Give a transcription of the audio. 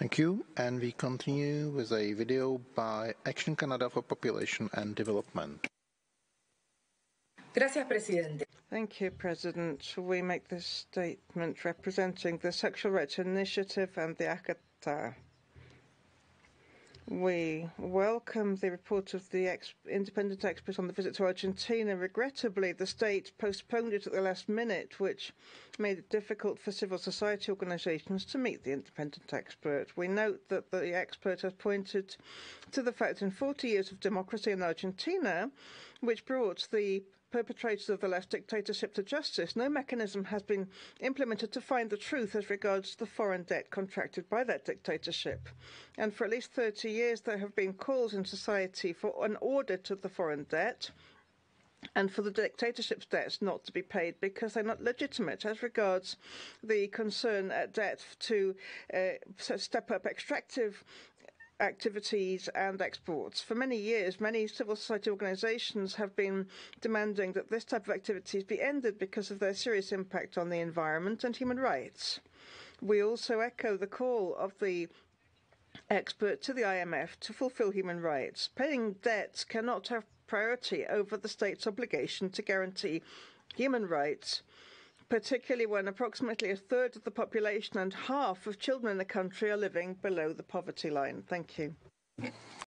Thank you. And we continue with a video by Action Canada for Population and Development. Gracias, presidente. Thank you, President. We make this statement representing the Sexual Rights Initiative and the Akahatá. We welcome the report of the ex independent expert on the visit to Argentina. Regrettably, the state postponed it at the last minute, which made it difficult for civil society organisations to meet the independent expert. We note that the expert has pointed to the fact in 40 years of democracy in Argentina, which brought the perpetrators of the last dictatorship to justice, no mechanism has been implemented to find the truth as regards the foreign debt contracted by that dictatorship. And for at least 30 years, there have been calls in society for an audit of the foreign debt and for the dictatorship's debts not to be paid because they're not legitimate as regards the concern at debt to uh, step up extractive activities and exports. For many years, many civil society organisations have been demanding that this type of activities be ended because of their serious impact on the environment and human rights. We also echo the call of the expert to the IMF to fulfil human rights. Paying debts cannot have priority over the state's obligation to guarantee human rights particularly when approximately a third of the population and half of children in the country are living below the poverty line. Thank you.